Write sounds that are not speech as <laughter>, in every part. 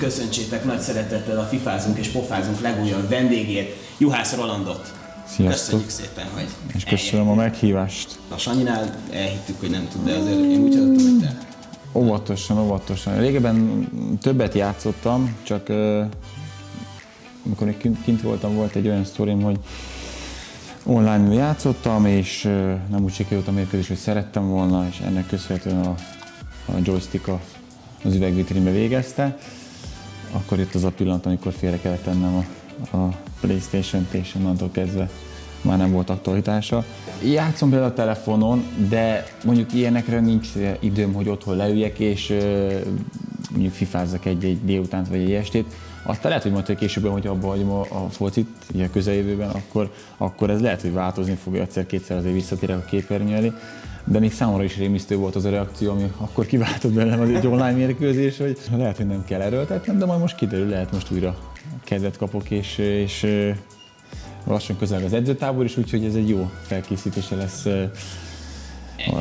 köszöntsétek nagy szeretettel a Fifázunk és Pofázunk legújabb vendégét, Juhász Rolandot. Sziasztok. Köszönjük szépen, hogy És köszönöm a meghívást. A Sanyinál elhittük, hogy nem tud, de azért én úgy hallottam, hogy te. Óvatosan, óvatosan. Régebben többet játszottam, csak uh, amikor kint, voltam, volt egy olyan sztorim, hogy online játszottam, és uh, nem úgy sikerült a mérkőzés, hogy szerettem volna, és ennek köszönhetően a, a joystick a, az üvegvitrínbe végezte. Akkor jött az a pillanat, amikor félre kellett tennem a, a Playstation-t, és onnantól kezdve már nem volt aktualitása. Játszom például a telefonon, de mondjuk ilyenekre nincs időm, hogy otthon leüljek, és ö, mondjuk fifázzak egy-egy délutánt vagy egy estét. Aztán lehet, hogy majd hogy később, hogy abba hagyom a, a focit, ugye a közeljövőben, akkor, akkor ez lehet, hogy változni fog, egyszer-kétszer azért visszatérek a képernyő elé. De még számomra is rémisztő volt az a reakció, ami akkor kiváltott bennem az egy online mérkőzés, hogy lehet, hogy nem kell erőltetnem, de majd most kiderül, lehet most újra kedvet kapok, és, és lassan közel az edzőtábor is, úgyhogy ez egy jó felkészítése lesz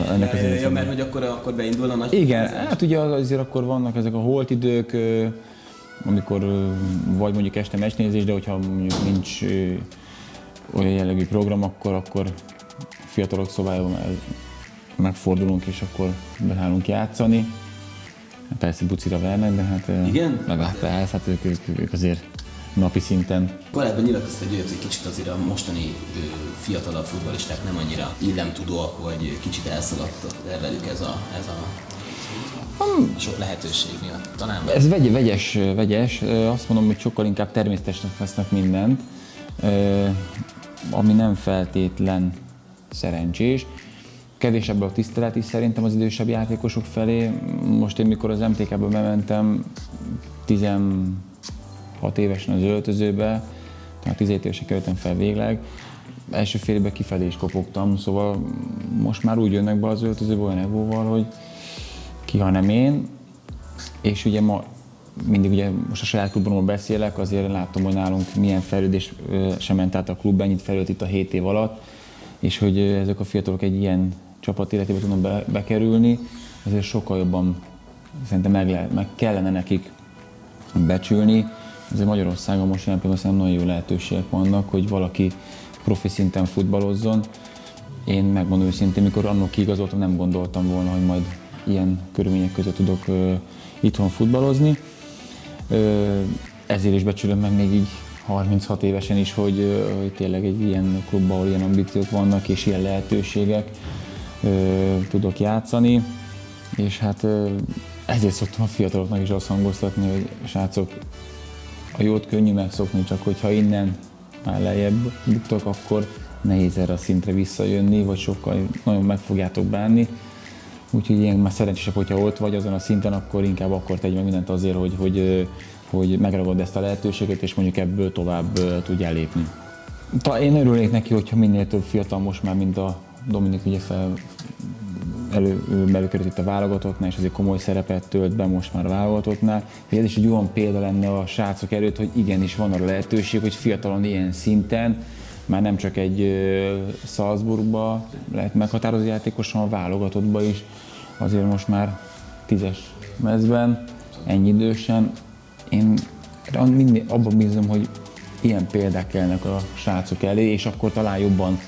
ennek az Ja, mert hogy akkor, akkor beindulna a nagy Igen, hát ugye azért akkor vannak ezek a holtidők, amikor vagy mondjuk este meccsnézés, de hogyha mondjuk nincs olyan jellegű program, akkor, akkor fiatalok szobájában megfordulunk, és akkor beállunk játszani. Persze bucira vernek, de hát... Igen? Meg hát persze, hát ők, ők, ők azért napi szinten Korábban nyilatkozta egy olyat, hogy kicsit azért a mostani fiatalabb futballisták nem annyira illemtudóak, vagy kicsit elszaladtak velük ez a, ez a sok lehetőség miatt. Talán Ez vegy, vegyes, vegyes. Azt mondom, hogy sokkal inkább természetesnek vesznek mindent, ami nem feltétlen szerencsés. Kevésebb a tisztelet is szerintem az idősebb játékosok felé. Most én mikor az MTK-ba bementem, 16 évesen az öltözőbe, tehát 17 évesen kerültem fel végleg, első fél kifelé is kopogtam, szóval most már úgy jönnek be az öltözőbe olyan evóval, hogy ki, ha nem én, és ugye ma mindig ugye most a saját klubomról beszélek, azért látom, hogy nálunk milyen fejlődés sem ment át a klub, ennyit fejlődött itt a 7 év alatt, és hogy ezek a fiatalok egy ilyen csapat életébe tudnak be, bekerülni, azért sokkal jobban szerintem meg, lehet, meg kellene nekik becsülni. Azért Magyarországon most jelen pillanatban szerintem nagyon jó lehetőségek vannak, hogy valaki profi szinten futballozzon. Én megmondom őszintén, mikor annak kiigazoltam, nem gondoltam volna, hogy majd ilyen körülmények között tudok itthon futballozni. Ezért is becsülöm meg még így 36 évesen is, hogy, hogy tényleg egy ilyen klubban, ahol ilyen ambíciók vannak és ilyen lehetőségek tudok játszani. És hát ezért szoktam a fiataloknak is azt hangoztatni, hogy srácok, a jót könnyű megszokni, csak hogyha innen már lejjebb buktok, akkor nehéz erre a szintre visszajönni, vagy sokkal nagyon meg fogjátok bánni. Úgyhogy ilyen már szerencsésebb, hogyha ott vagy azon a szinten, akkor inkább akkor tegy meg mindent azért, hogy, hogy, hogy megragad ezt a lehetőséget, és mondjuk ebből tovább tudjál lépni. Ta, én örülnék neki, hogyha minél több fiatal most már, mint a Dominik ugye fel, elő, ő előkerült itt a válogatottnál, és azért komoly szerepet tölt be most már a válogatottnál. Ez is egy olyan példa lenne a srácok előtt, hogy igenis van arra lehetőség, hogy fiatalon ilyen szinten, már nem csak egy Salzburgba lehet meghatározó játékos, hanem a válogatottba is. Azért most már tízes mezben, ennyi idősen. Én mindig abban bízom, hogy ilyen példák kellnek a srácok elé, és akkor talán jobban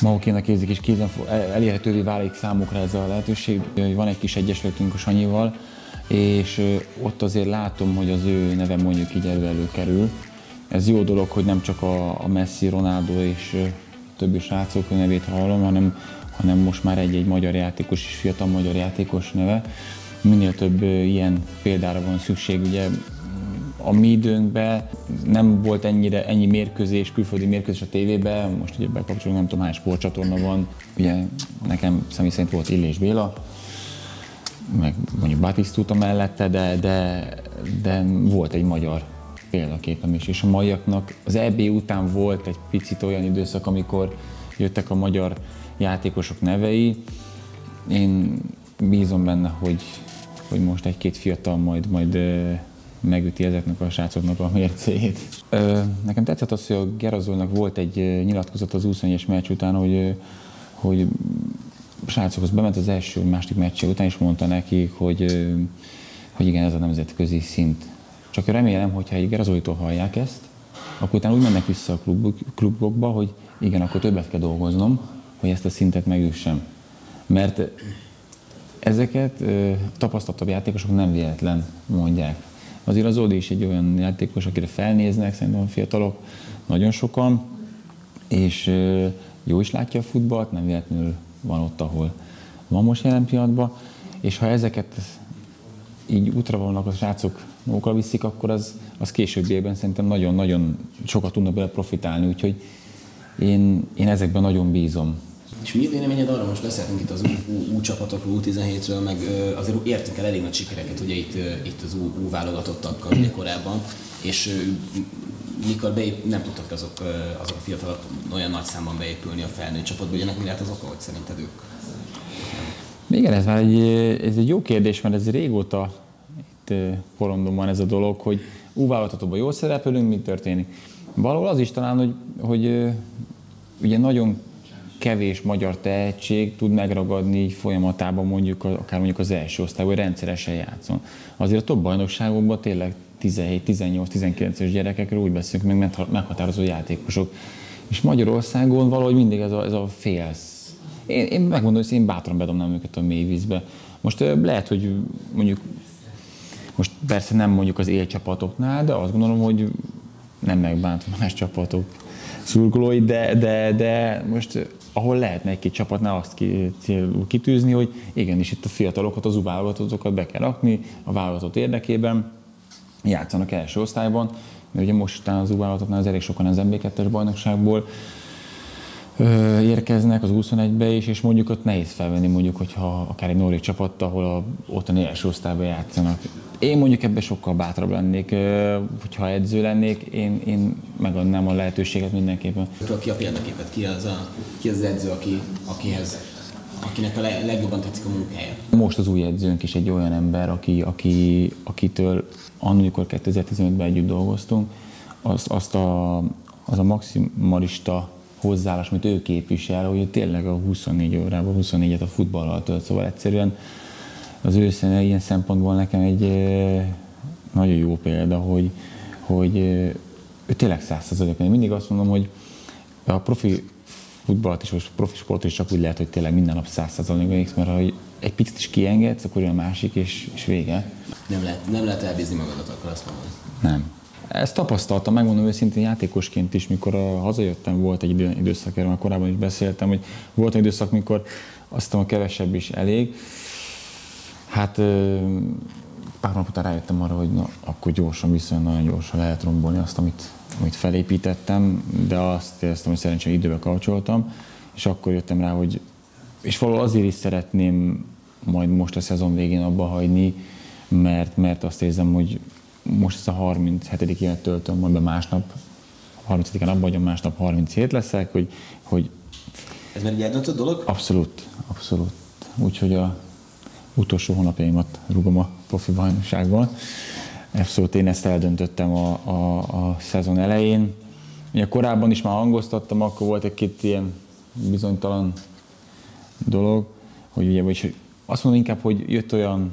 magukénak érzik és kézen elérhetővé válik számukra ez a lehetőség. Van egy kis egyesületünk a Sanyival, és ott azért látom, hogy az ő neve mondjuk így elő kerül. Ez jó dolog, hogy nem csak a, a Messi, Ronaldo és többi srácok nevét hallom, hanem, hanem most már egy-egy magyar játékos és fiatal magyar játékos neve. Minél több ilyen példára van szükség, ugye a mi időnkben nem volt ennyire, ennyi mérkőzés, külföldi mérkőzés a tévében, most ugye bekapcsolunk, nem tudom hány sportcsatorna van, ugye nekem személy szerint volt Illés Béla, meg mondjuk Batisztúta mellette, de, de, de volt egy magyar példaképem is, és a maiaknak az EB után volt egy picit olyan időszak, amikor jöttek a magyar játékosok nevei, én bízom benne, hogy, hogy most egy-két fiatal majd, majd megüti ezeknek a srácoknak a mércéjét. Nekem tetszett az, hogy a Gerazolnak volt egy nyilatkozat az 21-es meccs után, hogy, hogy srácokhoz bement az első, második meccse után, és mondta nekik, hogy hogy igen, ez a nemzetközi szint. Csak remélem, hogyha egy Gerazolitól hallják ezt, akkor utána úgy mennek vissza a klubok, klubokba, hogy igen, akkor többet kell dolgoznom, hogy ezt a szintet megüssem. Mert ezeket tapasztaltabb játékosok nem véletlen mondják. Azért az Odi is egy olyan játékos, akire felnéznek, szerintem a fiatalok nagyon sokan, és jó is látja a futballt, nem véletlenül van ott, ahol van most jelen pillanatban, és ha ezeket így útra vannak a srácok magukra viszik, akkor az, az későbbiekben szerintem nagyon-nagyon sokat tudnak bele profitálni, úgyhogy én, én ezekben nagyon bízom. És mi véleményed arra, most beszéltünk itt az U, U, csapatokról, U17-ről, meg azért értünk el elég nagy sikereket ugye itt, itt az U, U válogatottakkal ugye korábban, és mikor beép, nem tudtak azok, azok a fiatalok olyan nagy számban beépülni a felnőtt csapatba, hogy ennek mi lehet az oka, hogy szerinted ők? Igen, ez már egy, ez egy jó kérdés, mert ez régóta itt ez a dolog, hogy U válogatottóban jól szerepelünk, mi történik. Valahol az is talán, hogy, hogy ugye nagyon kevés magyar tehetség tud megragadni folyamatában mondjuk, akár mondjuk az első osztályban, hogy rendszeresen játszon. Azért a top bajnokságokban tényleg 17-18-19-es gyerekekről úgy beszélünk meg meghatározó játékosok. És Magyarországon valahogy mindig ez a, ez a félsz. Én, én megmondom, hogy én bátran bedobnám őket a mély vízbe. Most lehet, hogy mondjuk most persze nem mondjuk az élcsapatoknál, de azt gondolom, hogy nem megbántva más csapatok szurkolói, de, de, de most ahol lehetne egy-két csapatnál azt ki, célul kitűzni, hogy igenis itt a fiatalokat, az válogatottokat be kell rakni a válogatott érdekében, játszanak első osztályban, mert ugye most az U-vállalatoknál az elég sokan az MB2-es bajnokságból ö, érkeznek az 21-be is, és mondjuk ott nehéz felvenni, mondjuk, hogyha akár egy norvég csapat, ahol a ottani első osztályban játszanak. Én mondjuk ebben sokkal bátrabb lennék, ö, hogyha edző lennék, én, én megadnám a lehetőséget mindenképpen. Ki a példaképet? Ki az, a, ki az edző, aki, akihez akinek a legjobban tetszik a munkája? Most az új edzőnk is egy olyan ember, aki, aki, akitől amikor 2015-ben együtt dolgoztunk, azt, azt a, az a maximalista hozzáállás, amit ő képvisel, hogy tényleg a 24 órában, 24-et a futballal tölt. Szóval egyszerűen az ő szene ilyen szempontból nekem egy nagyon jó példa, hogy, hogy ő tényleg százszerzalék. Én mindig azt mondom, hogy a profi futballt is, vagy profi sport is csak úgy lehet, hogy tényleg minden nap százszerzalékban mert ha egy picit is kiengedsz, akkor jön a másik, és, és vége. Nem lehet, nem lehet elbízni magadat, akkor azt mondod. Nem. Ezt tapasztaltam, megmondom őszintén játékosként is, mikor a, hazajöttem, volt egy idő, időszak, erről korábban is beszéltem, hogy volt egy időszak, mikor azt a kevesebb is elég. Hát pár nap után rájöttem arra, hogy na, akkor gyorsan, viszonylag nagyon gyorsan lehet rombolni azt, amit, amit felépítettem, de azt éreztem, hogy szerencsére időbe kapcsoltam, és akkor jöttem rá, hogy és valahol azért is szeretném majd most a szezon végén abba hagyni, mert, mert azt érzem, hogy most ez a 37. évet töltöm, majd be másnap, 30-án abban vagyom, másnap 37 leszek, hogy, hogy ez már egy eldöntött dolog? Abszolút, abszolút. Úgyhogy a utolsó hónapjaimat rugom a profi bajnokságban. Abszolút én ezt eldöntöttem a, a, a szezon elején. Ugye korábban is már hangoztattam, akkor volt egy-két ilyen bizonytalan dolog, hogy ugye, vagyis azt mondom inkább, hogy jött olyan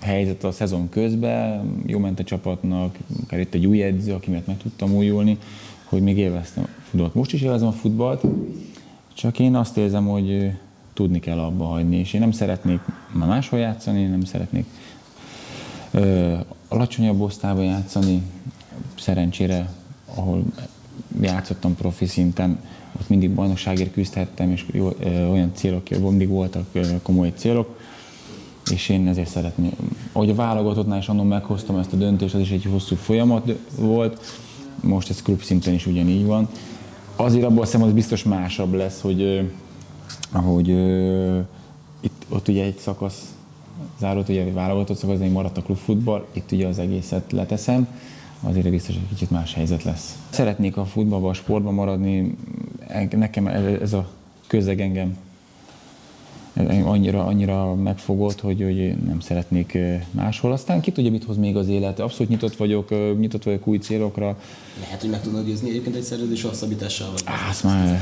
helyzet a szezon közben, jó ment a csapatnak, akár itt egy új edző, aki miatt meg tudtam újulni, hogy még élveztem a futballt. Most is élvezem a futballt, csak én azt érzem, hogy tudni kell abba hagyni, és én nem szeretnék már máshol játszani, nem szeretnék ö, alacsonyabb osztályban játszani, szerencsére, ahol játszottam profi szinten, ott mindig bajnokságért küzdhettem, és jó, ö, olyan célok, mindig voltak ö, komoly célok, és én ezért szeretném. Ahogy a válogatottnál is annól meghoztam ezt a döntést, az is egy hosszú folyamat volt, most ez klub szinten is ugyanígy van. Azért abból a az biztos másabb lesz, hogy ahogy uh, itt, ott ugye egy szakasz zárult, ugye válogatott szakasz, még maradt a klubfutball, itt ugye az egészet leteszem, azért biztos egy kicsit más helyzet lesz. Szeretnék a futballban, a sportban maradni, nekem ez a közeg engem annyira, annyira megfogott, hogy, hogy nem szeretnék máshol. Aztán ki tudja, mit hoz még az élet. Abszolút nyitott vagyok, nyitott vagyok új célokra. Lehet, hogy meg tudod győzni egyébként egy szerződés hosszabbítással? Vagy azt már,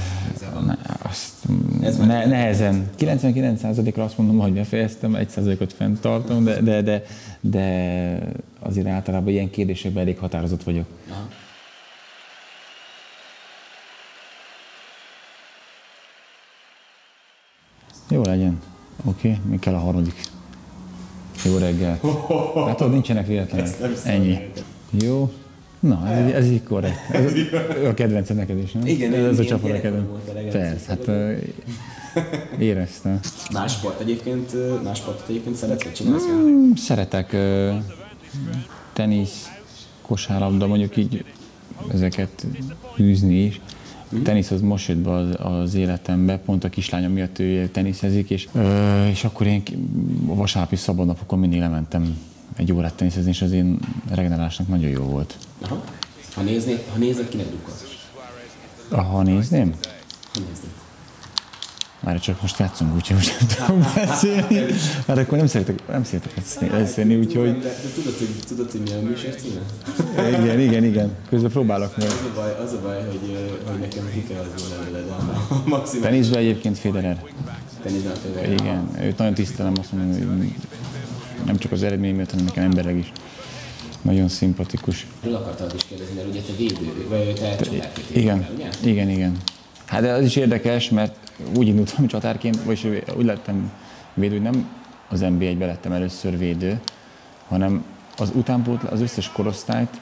azt Ez már ne, nehezen. 99%-ra azt mondom, hogy befejeztem, 1%-ot fent tartom, de, de, de, de azért általában ilyen kérdésekben elég határozott vagyok. Aha. Jó legyen. Oké, okay. mi kell a harmadik. Jó reggel. Hát ott nincsenek véletlenek. Ennyi. Jó. Na, ez, ez így korrekt. Ez a kedvenced neked is, nem? Igen, ez a csapat gyerekkoromban neked. volt a legelőször. Persze, hát éreztem. Más sport egyébként, más sportot egyébként szeretsz, vagy csinálsz? Mm, Szeretek tenisz, kosárlabda, mondjuk így ezeket űzni is. A tenisz az most jött be az, az életembe, pont a kislányom miatt ő teniszezik, és, ö, és akkor én a vasárnapi szabadnapokon mindig lementem egy órát teniszezni, és az én regenerálásnak nagyon jó volt. Aha. Ha néznéd, ha nézed, kinek drukkolsz? Ha nézném, Ha néznéd. Már csak most játszunk, úgyhogy most nem tudom <laughs> beszélni. Hát akkor nem szeretek, nem szeretek beszélni, úgyhogy De, tudod, hogy, tudod, hogy mi a műsor címe? igen, igen, igen. Közben próbálok meg. Az a baj, az a baj hogy, hogy nekem ki kell az volna veled a maximális Teniszben egyébként Federer. teniszben félre. Igen, őt nagyon tisztelem, azt mondom, hogy nem csak az eredmény miatt, hanem nekem emberek is. Nagyon szimpatikus. Ről akartad is kérdezni, mert ugye te védő, vagy te csatárként Igen, igen, igen. Hát de az is érdekes, mert úgy indultam csatárként, vagyis úgy lettem védő, hogy nem az NB1-be lettem először védő, hanem az, utánpótlás, az összes korosztályt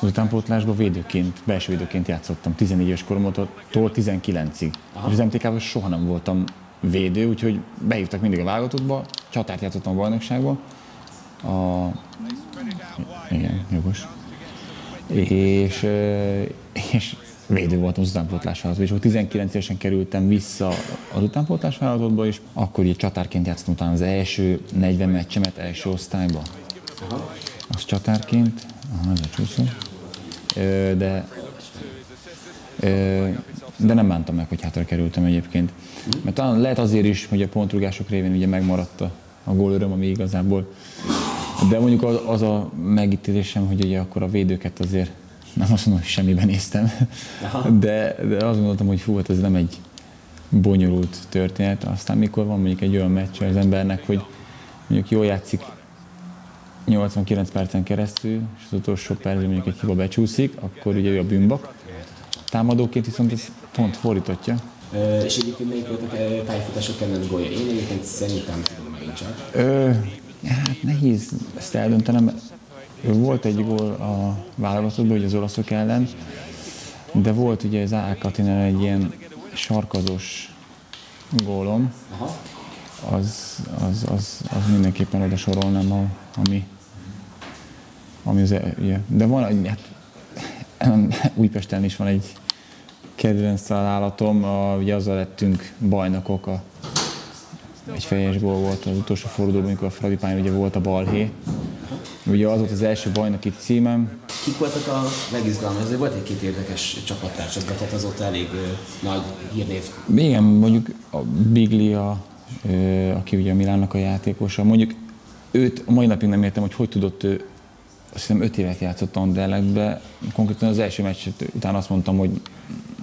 az utánpótlásban védőként, belső védőként játszottam 14 éves koromtól 19-ig. És az MTK-ban soha nem voltam védő, úgyhogy behívtak mindig a válogatottba, csatárt játszottam a bajnokságban. A... Igen, jogos. És, és védő voltam az utánpótlás vállalatban, és akkor 19 évesen kerültem vissza az utánpótlás vállalatba, és akkor így csatárként játszottam utána az első 40 meccsemet első osztályba. Aha. Az csatárként, aha, ez a csúszó. Ö, de, ö, de nem bántam meg, hogy hátra kerültem egyébként. Mert talán lehet azért is, hogy a pontrugások révén ugye megmaradt a, a gólöröm, ami igazából. De mondjuk az, az a megítélésem, hogy ugye akkor a védőket azért nem azt mondom, hogy semmiben néztem, Aha. de, de azt gondoltam, hogy fú, hát ez nem egy bonyolult történet. Aztán mikor van mondjuk egy olyan meccs az embernek, hogy mondjuk jól játszik 89 percen keresztül, és az utolsó percben mondjuk egy hiba becsúszik, akkor ugye ő a bűnbak. Támadóként viszont ez pont fordítottja. Ö, és egyébként melyik volt a pályafutások kedvenc gólja? Én egyébként szerintem tudom megint csak. Ö, hát nehéz ezt eldöntenem. Volt egy gól a válogatottban, ugye az olaszok ellen, de volt ugye az Ákatinen egy ilyen sarkazós gólom, az, az, az, az mindenképpen oda sorolnám, a, ami, ami az, ugye. De van, egy- hát, Újpesten is van egy kedvenc találatom, a, ugye azzal lettünk bajnokok, a, egy fejes gól volt az utolsó fordulóban, amikor a Fradi pályán ugye volt a balhé. Ugye az volt az első bajnoki címem, Kik voltak a legizgalmasabb? Azért volt egy-két érdekes csapattársak, de tehát azóta elég ö, nagy hírnév. Igen, mondjuk a Biglia, ö, aki ugye a Milánnak a játékosa, mondjuk őt a mai napig nem értem, hogy hogy tudott ő, azt hiszem öt évet játszott Anderlechtbe, konkrétan az első meccs után azt mondtam, hogy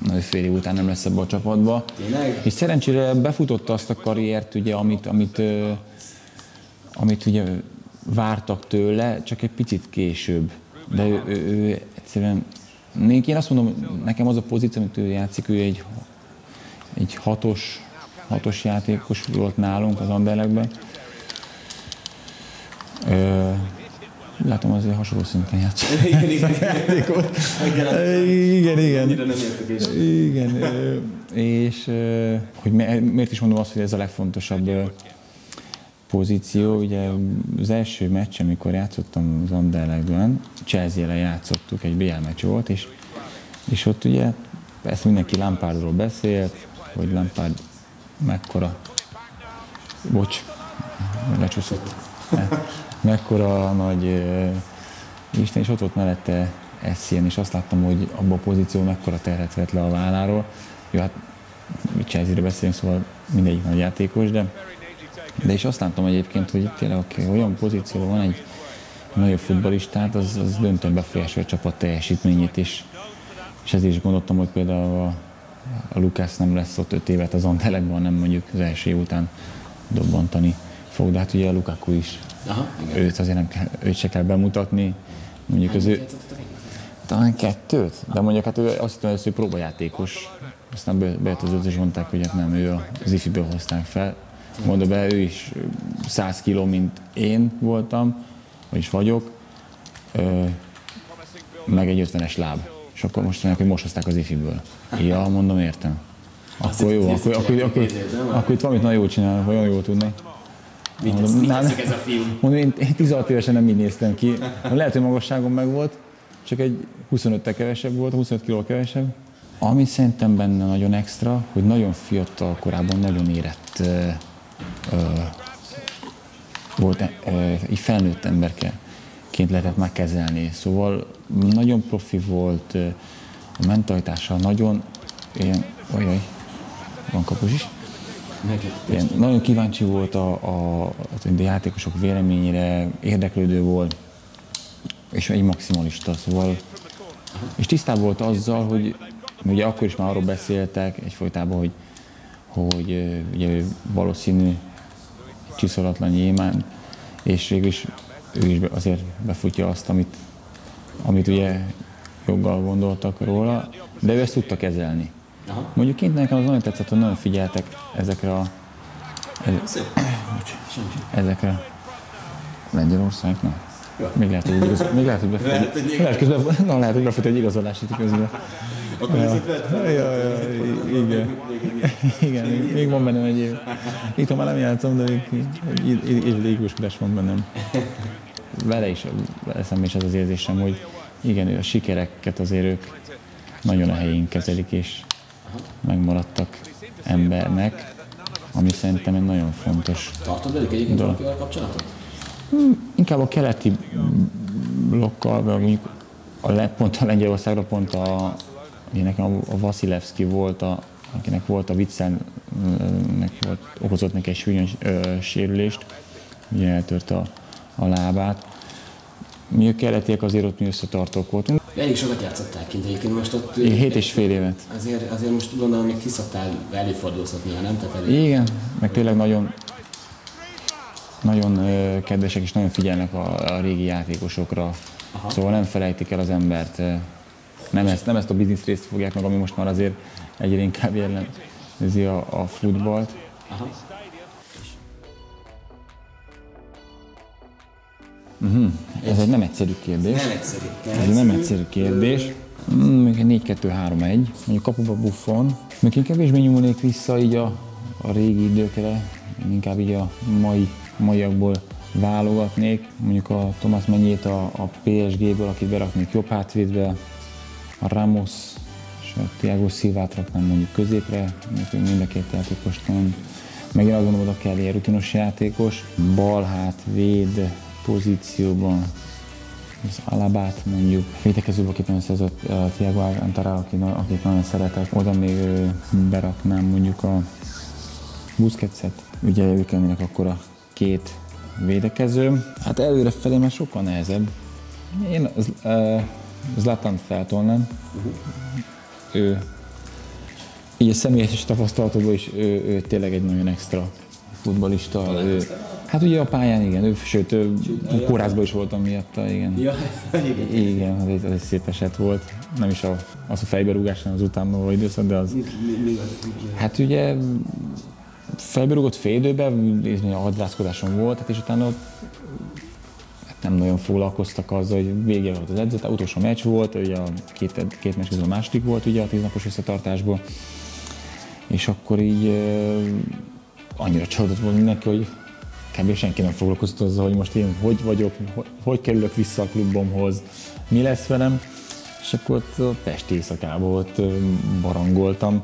na, ő fél év után nem lesz ebbe a csapatba. Tényleg? És szerencsére befutotta azt a karriert, ugye, amit, amit, amit ugye vártak tőle, csak egy picit később. De ő, ő, ő egyszerűen, én én azt mondom, nekem az a pozíció, amit ő játszik, ő egy, egy hatos, hatos játékos volt nálunk az Anderlechtben. Ö, látom azért hasonló szinten játszik. igen, igen. igen, igen. Annyira nem értek Igen, és hogy mi- miért is mondom azt, hogy ez a legfontosabb pozíció, ugye az első meccs, amikor játszottam az Anderlechtben, Chelsea ellen játszottuk, egy BL meccs volt, és, és ott ugye persze mindenki Lampardról beszélt, hogy Lampard mekkora, bocs, lecsúszott, mekkora nagy ö, Isten, és ott volt mellette Essien, és azt láttam, hogy abban a pozíció mekkora terhet vett le a válláról. Jó, hát Chelsea-re beszélünk, szóval mindegyik nagy játékos, de, de és azt láttam egyébként, hogy tényleg okay, olyan pozícióban van egy nagyobb futballistát, az, az döntően befolyásolja a csapat teljesítményét is. És ezért is gondoltam, hogy például a a Lukász nem lesz ott öt évet az Antelekban, nem mondjuk az első után dobbantani fog, de hát ugye a Lukaku is. Aha, igen. Őt azért nem kell, őt se kell bemutatni. Mondjuk az ő, talán kettőt, de mondjuk hát ő azt hittem, hogy ő próbajátékos. Aztán be- bejött az öt, és mondták, hogy hát nem, ő az ifiből hozták fel. Mondta be, ő is 100 kiló, mint én voltam, vagyis vagyok, ö, meg egy 50-es láb. És akkor most mondják, hogy most hozták az ifiből. Ja, mondom, értem. Akkor jó, akkor, akkor, akkor, akkor itt valamit nagyon jól csinálnak, vagy olyan jól. Mit tesz, Mondom, mit ez a fiú? Mondom, én, én 16 évesen nem így néztem ki. Lehet, hogy magasságom meg volt, csak egy 25-tel kevesebb volt, 25 kiló kevesebb. Ami szerintem benne nagyon extra, hogy nagyon fiatal korában nagyon érett volt, így felnőtt emberként lehetett megkezelni. Szóval nagyon profi volt, a mentalitása nagyon ilyen, ojjaj, van kapus is. Ilyen, nagyon kíváncsi volt a, a, a játékosok véleményére, érdeklődő volt, és egy maximalista, szóval és tisztában volt azzal, hogy ugye akkor is már arról beszéltek egyfolytában, hogy, hogy ugye valószínű csiszolatlan gyémánt, és végül is ő is azért befutja azt, amit, amit ugye joggal gondoltak róla, de ő ezt tudta kezelni. Aha. Mondjuk kint nekem az nagyon tetszett, hogy nagyon figyeltek ezekre a, Szép. ezekre a Lengyelországnak. Még lehet, hogy, igaz, még lehet, hogy befut, Lehet, hogy közben, na, lehet, hogy befut egy igazolás itt közben. Akkor Ja. viszont vett fel. Ja, ja, igen. Igen, még, még van bennem egy év. Itt már nem játszom, de egy légúskodás van bennem. Vele is eszembe is ez az érzésem, hogy igen, a sikereket azért ők nagyon a helyén kezelik, és megmaradtak embernek, ami szerintem egy nagyon fontos. Tartod velük egyébként valakivel kapcsolatot? Inkább a keleti blokkal, mondjuk a le, pont a Lengyelországra pont a, ugye nekem a, Vasilevski volt, a, akinek volt a viccelnek volt, okozott neki egy súlyos sérülést, ugye eltörte a, a lábát. Mi a keletiek azért ott mi összetartók voltunk. Elég sokat játszottál kint egyébként most ott. Én hét és fél évet. Azért, azért most gondolom, még kiszoktál előfordulszott néha, nem? Tehát elég. Igen, meg tényleg nagyon, nagyon kedvesek és nagyon figyelnek a, a régi játékosokra. Aha. Szóval nem felejtik el az embert. Nem ezt, nem ezt a biznisz részt fogják meg, ami most már azért egyre inkább jellemzi a, a futballt. Aha. Ez egy nem egyszerű kérdés. Nem egyszerű. Ez egy nem egyszerű kérdés. Mm, Még 4-2-3-1, mondjuk kapuba buffon. Még én kevésbé nyúlnék vissza így a, a régi időkre, én inkább így a mai, maiakból válogatnék. Mondjuk a Tomás Menyét a, a PSG-ből, akit beraknék jobb hátvédbe, a Ramos és a Thiago Silvát raknám mondjuk középre, mondjuk mind a két játékost nem. Meg én azt gondolom, oda kell ilyen rutinos játékos, bal hátvéd pozícióban az Alabát mondjuk, nagyon szerzett, uh, Thiago Alcantara, akit, akit nagyon szeretek, oda még uh, beraknám mondjuk a Busquetset, ugye ők lennének akkor a két védekező. Hát előre felé már sokkal nehezebb. Én az, uh, Zlatan feltolnám. Ő így a személyes tapasztalatokból is ő, ő tényleg egy nagyon extra futbalista. Ő, hát ugye a pályán igen, ő, sőt, ő, kórházban is voltam miatta, igen. Ja, <laughs> igen. Igen, az egy, az egy szép eset volt. Nem is a, az a fejberúgás, hanem az utána való időszak, de az... Hát ugye fejberúgott fél időben, részben a hadrászkodáson volt, hát és utána ott nem nagyon foglalkoztak azzal, hogy vége volt az edzet, utolsó meccs volt, ugye a két, két meccs közül a második volt ugye a tíznapos összetartásból, és akkor így ö, annyira csalódott volt mindenki, hogy kb. senki nem foglalkozott azzal, hogy most én hogy vagyok, hogy, hogy kerülök vissza a klubomhoz, mi lesz velem, és akkor ott a Pesti éjszakában ott barangoltam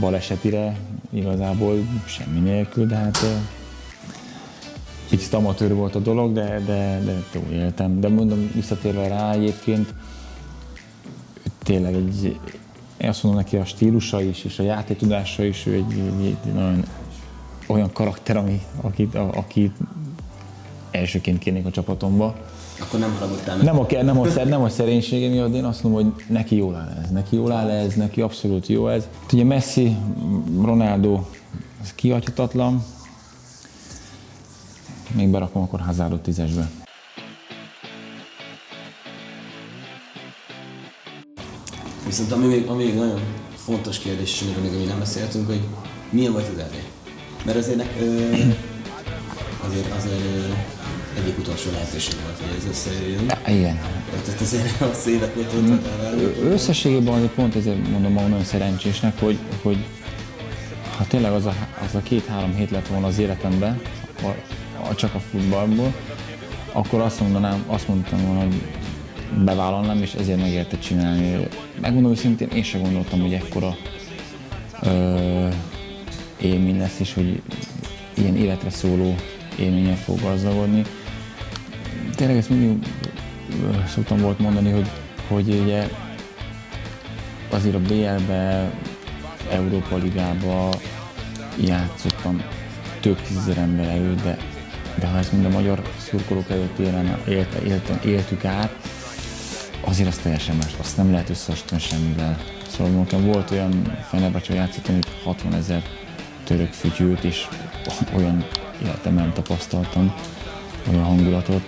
balesetire, igazából semmi nélkül, de hát picit amatőr volt a dolog, de, de, de túl éltem. De mondom, visszatérve rá egyébként, tényleg egy, én azt mondom neki a stílusa is, és a játéktudása is, ő egy, egy, egy nagyon olyan karakter, ami, akit, a, aki elsőként kérnék a csapatomba. Akkor nem haragudtál meg. Nem a, nem a, szer, nem a szerénysége miatt, én azt mondom, hogy neki jól áll ez, neki jól áll ez, neki abszolút jó ez. Ugye Messi, Ronaldo, ez kihagyhatatlan. Még berakom akkor Hazardot tízesbe. Viszont ami még, ami még nagyon fontos kérdés, és amiről még mi nem beszéltünk, hogy milyen volt az elvé? Mert azért, nek, ö, <clears throat> azért, azért ö, egyik utolsó lehetőség volt, hogy ez összejöjjön. Igen. Tehát azért a szévet ott Ö- Összességében azért pont ezért mondom magam nagyon szerencsésnek, hogy, hogy ha tényleg az a, az a két-három hét lett volna az életemben, akkor csak a futballból, akkor azt mondanám, azt mondtam volna, hogy bevállalnám, és ezért megérte csinálni. Megmondom őszintén, én sem gondoltam, hogy ekkora ö, élmény lesz, és hogy ilyen életre szóló élménnyel fog gazdagodni. Tényleg ezt mindig szoktam volt mondani, hogy, hogy ugye azért a BL-be, Európa Ligába játszottam több tízezer ember előtt, de, de ha ezt mind a magyar szurkolók előtt élen, élt, élt, éltük át, azért az teljesen más, azt nem lehet összehasonlítani semmivel. Szóval nekem volt olyan Fenerbahce játszottam, hogy 60 ezer török fütyült, és olyan életemben tapasztaltam, olyan hangulatot,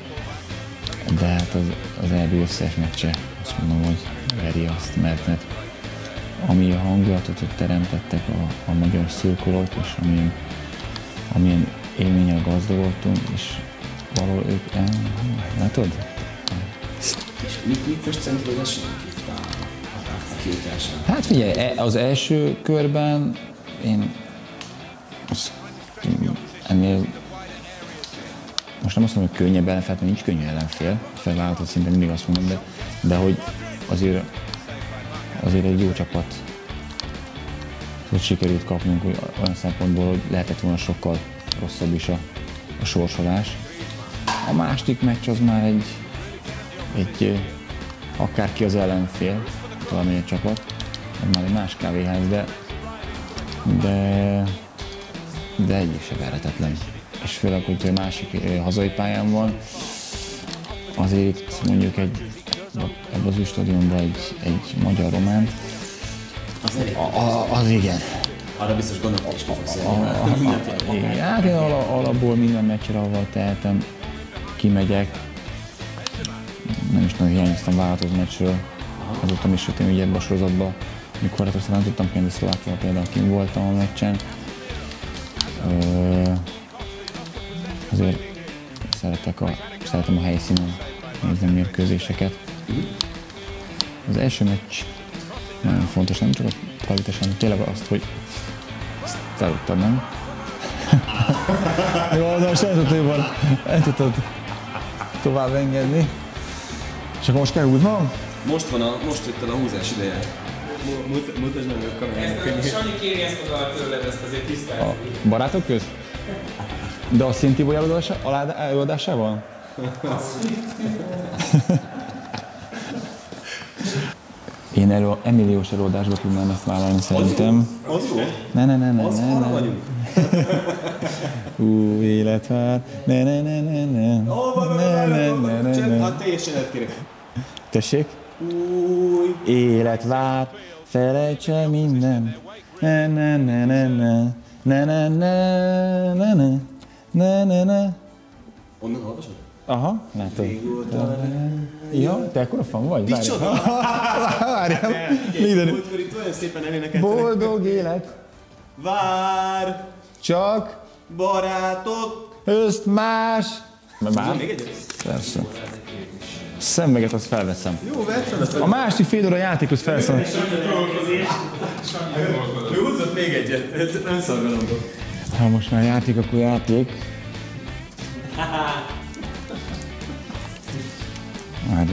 de hát az, az EB összes meccse azt mondom, hogy veri azt, mert, mert ami a hangulatot teremtettek a, a magyar szurkolók, és amilyen, amilyen élménnyel gazdagodtunk, és valahol ők, eh, látod? És mit, mit most szerinted az esélyünk itt a, a, kiutásán? Hát figyelj, e- az első körben én azt, ennél most nem azt mondom, hogy könnyebb ellenfél, mert nincs könnyű ellenfél, felvállalatot szinte mindig azt mondom, de, de hogy azért, azért egy jó csapat hogy sikerült kapnunk olyan szempontból, hogy lehetett volna sokkal rosszabb is a, a sorsolás. A másik meccs az már egy, egy akárki az ellenfél, valamilyen csapat, az már egy más kávéház, de, de, de egyik se verhetetlen. És főleg, hogy a másik hazai pályán van, azért itt mondjuk egy, ebben az új stadionban egy, egy magyar-román, Az elég. a, a, az igen. Arra biztos gondoltam, és ki fogsz Igen, hát én ala, alapból minden meccsre, ahol tehetem, kimegyek. Nem is nagyon hiányoztam vállalatos meccsről. Azóta is, én ugye ebben a sorozatban, mikor aztán nem tudtam kérni, Szlovákiával például kim voltam a meccsen. Ö, azért szeretek a, szeretem a helyszínen nézni mérkőzéseket. Az első meccs nagyon fontos, nem csak a kvalitás, hanem tényleg azt, hogy tudtad, nem? <laughs> Jó, de most nem tudtad jobban, nem tudtad tovább engedni. És akkor most kell húznom? Most van a, most jött el a húzás ideje. Mut- Mutasd meg a kamerának, Sanyi kéri ezt a dalt tőled, ezt azért tisztelt. A barátok közt? De a Szint alá- előadásával? <laughs> <laughs> Én elő, emilliós előadásba tudnám ezt vállalni szerintem. Az jó? Ne, ne, ne, ne, Az ne, ne. vagyunk. Ú, élet vár. Ne, ne, ne, ne, ne. Ne, ne, ne, ne, ne. hát teljes csendet kérek. Tessék? Új. Élet vár, felejtse minden. Ne, ne, ne, ne, ne. Ne, ne, ne, ne, ne. Ne, ne, ne. Onnan olvasod? Aha, látod. Régóta. Ja, te ekkora fan vagy? Várjál. Micsoda? <laughs> Várjál. <laughs> Minden. Múltkor itt olyan szépen elénekeltenek. Boldog élet, Vár, csak barátok. öszt más. Már? Még egyet? Persze. Szemmeget azt felveszem. Jó, vedd fel. A másik fél óra játékot felszom. Ő húzott még egyet. Nem szargalom. Ha most már játék, akkor játék. <laughs> Várj.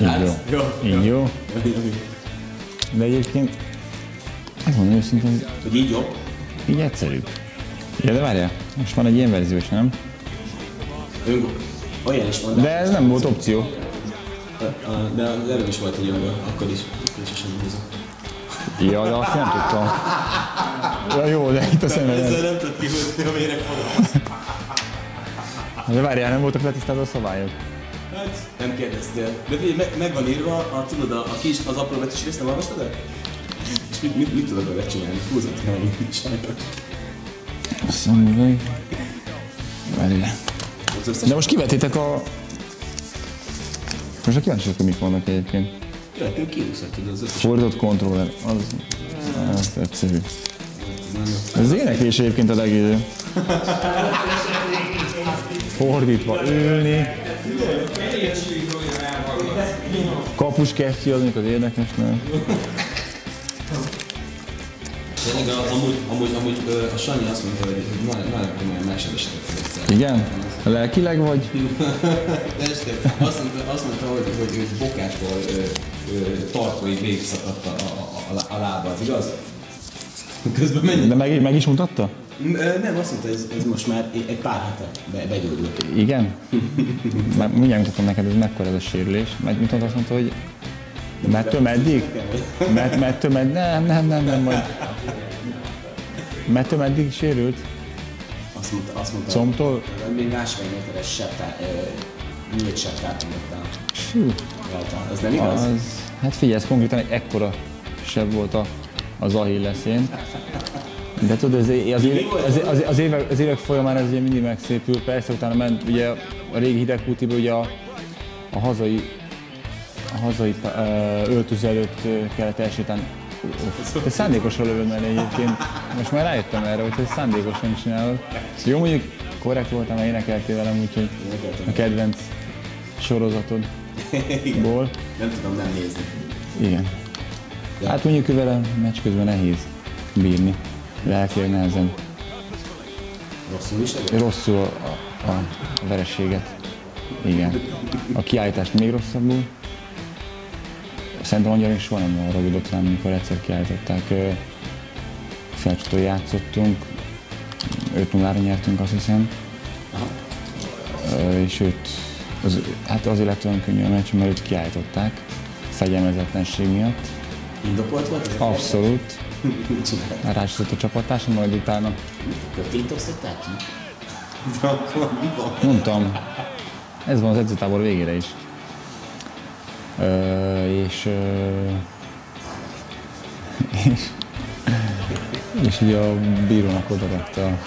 Így jó. Jó. Így jó. De egyébként, ez mondom őszintén, hogy így jobb? így egyszerűbb. Ja, de várjál, most van egy ilyen verzió is, nem? Olyan is van, de, ez nem volt opció. de az előbb is volt egy olyan, akkor is. Akkor is húzom. Ja, de azt nem tudtam. Ja, jó, de itt a szemben. Ezzel nem tudod kihúzni a méregfogat. De várjál, nem voltak letisztázva a szabályok. Hát, nem kérdeztél. De figyelj, meg, meg van írva, a, tudod, a, a kis, az apró betűs részt nem olvastad el? És mit, mit, mit tudok vele csinálni? Húzott kell valami sajnos. Szemüveg. Várjál. De most kivetétek a... Most a kíváncsi hogy mik vannak egyébként. Jöttem kiúszhatod az összes... Fordított kontroller, az, az egyszerű. Ez éneklés egyébként a legidő. <laughs> Fordítva ülni. Kapus kesztyű az az érdekes, nem? Tényleg, a- amúgy, amúgy, amúgy a Sanyi azt mondta, hogy nagyon, nagyon komolyan megsebesített egyszer. Igen? Lelkileg vagy? De <laughs> este azt mondta, azt mondta hogy, hogy, hogy bokától tartóig végigszakadt a, a, a, a lába, az igaz? Közben mennyi? De meg, meg is mutatta? Nem, azt mondta, ez, ez most már egy pár hete be, begyógyult. Igen? <laughs> Már mindjárt mutatom neked, ez mekkora ez a sérülés. Meg mit azt mondta, hogy mettől meddig? Mert, mettől meddig? Nem, nem, nem, nem, majd. Mettől meddig sérült? Azt mondta, azt mondta Combtól? Még másfél méteres septár, nyílt septár mondtam. Ez nem igaz? az, hát figyelj, ez konkrétan egy ekkora seb volt a, az ahilleszén. De tudod, az, az, az, az, az, évek, az évek folyamán ez ugye mindig megszépül, persze utána ment ugye a régi hidegkútiba ugye a, a hazai a hazai öltöző előtt kellett elsétálni. Te szándékosan lövöd mellé egyébként. Most már rájöttem erre, hogy te szándékosan csinálod. Jó, mondjuk korrekt voltam, mert énekeltél velem, úgyhogy a kedvenc sorozatodból. Nem tudom nem nézni. Igen. Hát mondjuk vele meccs közben nehéz bírni. Lelkileg nehezen. Rosszul is egy? Rosszul a, a, a vereséget. Igen. A kiállítást még rosszabbul. Szerintem annyira soha nem ragudott rám, amikor egyszer kiállították. Felcsútól játszottunk, 5 0 nyertünk azt hiszem. És őt, az, hát azért lett olyan könnyű a meccs, mert őt kiállították fegyelmezetlenség miatt. Indokolt volt? Abszolút. Rácsúszott a csapattása, majd utána Kötényt osztották ki? De akkor mi van? mondtam, ez van az edzőtábor végére is. Ö, és, ö, és, és ugye a bírónak oda rakta a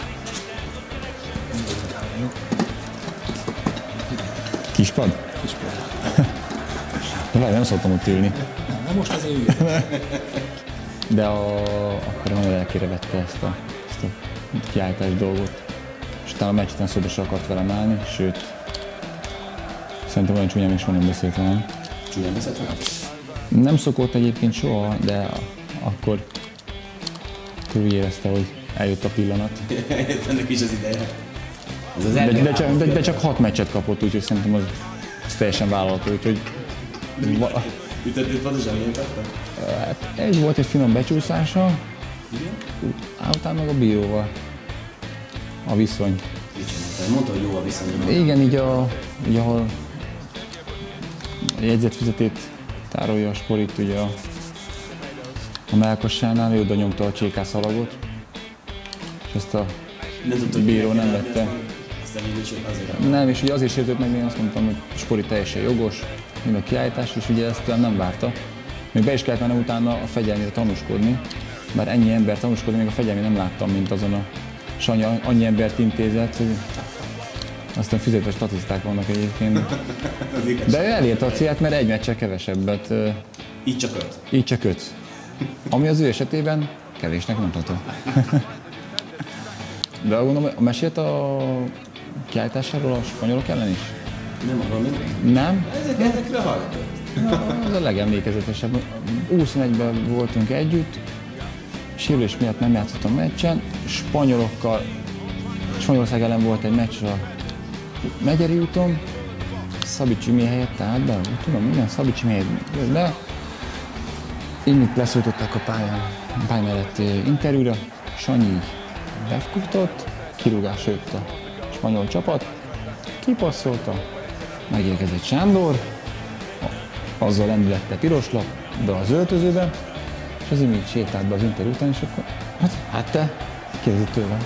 Kispad? Kispad. Várj, nem szoktam ott ülni. Na most azért üljön. De a, akkor nagyon lelkére vette ezt a, ezt a kiállítás dolgot. És utána a meccs után szóba se akart velem állni, sőt, szerintem olyan csúnyán még soha nem beszélt velem. Csúnyán beszélt velem? Nem szokott egyébként soha, de akkor, úgy érezte, hogy eljött a pillanat. Ennek is az ideje. Ez az De, de, csak, de, de csak hat meccset kapott, úgyhogy szerintem az, az teljesen vállalható, úgyhogy va- Ütöttét pontosan milyen tettem? hát egy volt egy finom becsúszása, á, utána meg a bíróval a viszony. Csináltál? Mondta, hogy jó a viszony. Igen, így, a, így ahol a jegyzetfizetét tárolja a sporit, ugye a, a melkossánál, ő oda nyomta a csékászalagot, és ezt a Nem tudta, bíró nem vette. Nem, és ugye azért sértődött meg, én azt mondtam, hogy a spori teljesen jogos, a kiállítás, és ugye ezt olyan nem várta. Még be is kellett mennem utána a fegyelmére tanúskodni, mert ennyi ember tanúskodni, még a fegyelmi nem láttam, mint azon a Sanya annyi embert intézett, hogy aztán fizetett statiszták vannak egyébként. <laughs> De ő elérte a célt, mert egy meccsel kevesebbet, Így csak öt. így csak öt. Ami az ő esetében kevésnek mondható. <laughs> De gondolom, a mesélt a kiállításáról a spanyolok ellen is? Nem arról még. Nem? Ezek, ezekről hallgatott. Na, az a legemlékezetesebb. 21-ben voltunk együtt, sérülés miatt nem játszottam meccsen, spanyolokkal, Spanyolország ellen volt egy meccs a Megyeri úton, Szabicsi mi helyett állt be, tudom, minden Szabicsi mi helyett be. Innit leszóltották a pályán, pály mellett interjúra, Sanyi így kirúgásra jött a spanyol csapat, kipasszolta, megérkezett Sándor, azzal nem lett piros lap be az öltözőbe, és az így sétált be az interjú után, és akkor, hát, hát te, kérdezi tőlem.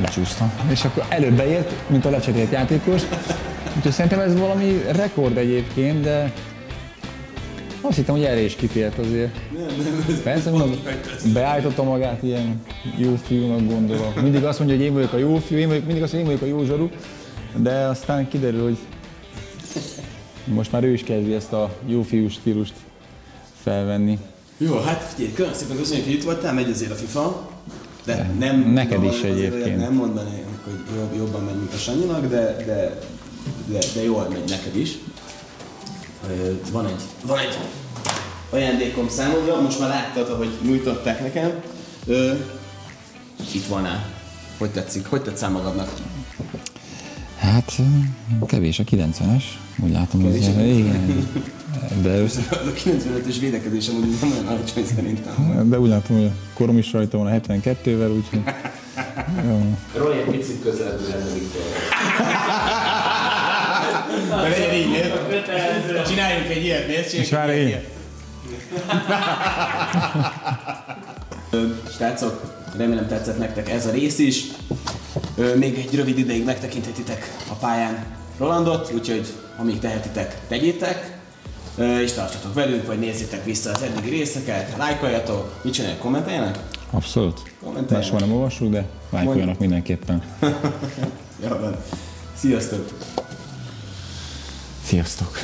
Becsúsztam. És akkor előbb beért, mint a lecserélt játékos. Úgyhogy szerintem ez valami rekord egyébként, de azt hittem, hogy erre is kitért azért. Persze, mondom, beállította magát ilyen jó fiúnak gondolom. Mindig azt mondja, hogy én vagyok a jó fiú, én vagyok, mindig azt mondja, hogy én vagyok a jó zsaru, de aztán kiderül, hogy most már ő is kezdi ezt a jó fiú stílust felvenni. Jó, hát figyelj, nagyon szépen köszönjük, hogy itt voltál, megy azért a FIFA. De nem, Neked is egyébként. Nem mondanék, hogy jobb, jobban megy, mint a Sanyinak, de, de, de, de jól megy neked is. Van egy, van egy ajándékom számodra, most már láttad, hogy nyújtották nekem. Itt van -e. Hogy tetszik? Hogy tetszál magadnak? Hát kevés a 90-es, úgy látom, hogy Kevés a igen. De, Az <laughs> a 95-ös védekezés amúgy nem olyan alacsony szerintem. de úgy látom, hogy a korom is rajta van a 72-vel, úgyhogy Roy egy picit közelebb lenne legyen így. Csináljunk egy ilyet, nézd, És várj, én. Srácok, remélem tetszett nektek ez a rész is. Még egy rövid ideig megtekinthetitek a pályán Rolandot, úgyhogy amíg tehetitek, tegyétek. És tartsatok velünk, vagy nézzétek vissza az eddigi részeket, lájkoljatok, mit csinálják, kommenteljenek? abszolút. Kommenteljenek. Máshol nem olvassuk, de lájkoljanak mindenképpen. <laughs> Jó van. Sziasztok! Sziasztok!